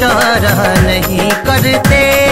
इशारा नहीं करते।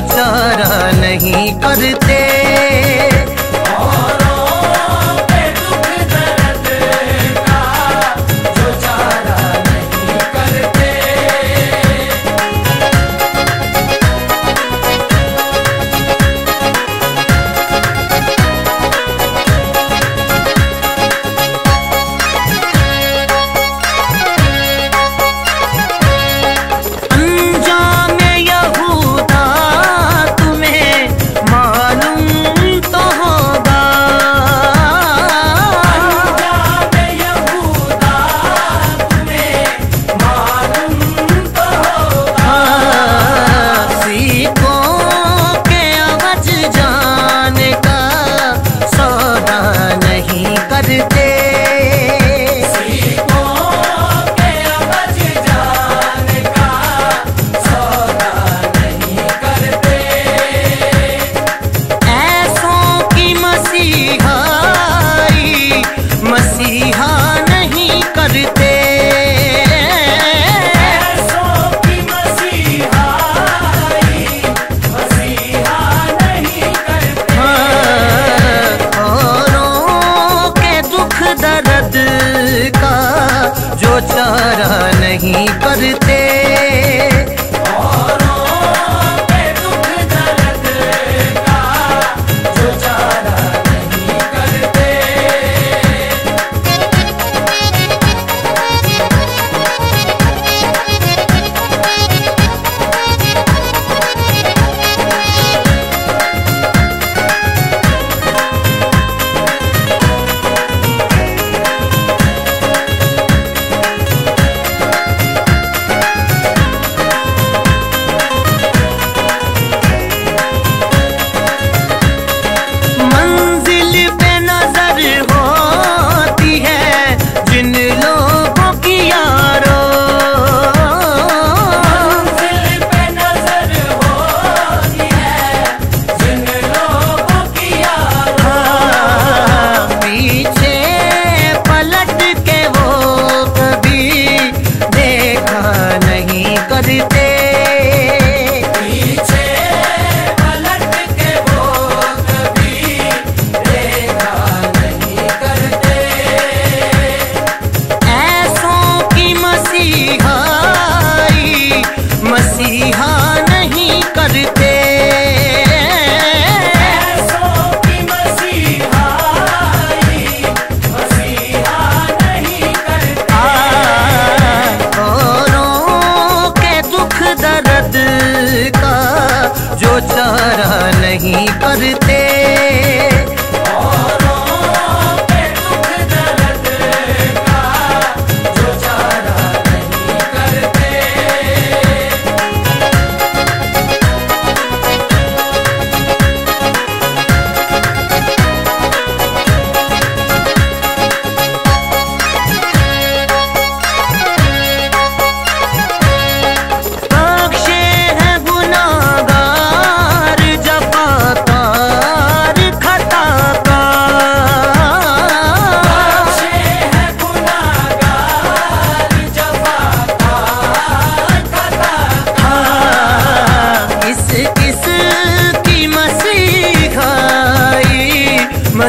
चारा नहीं करता।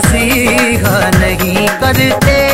मसीहा नहीं करते।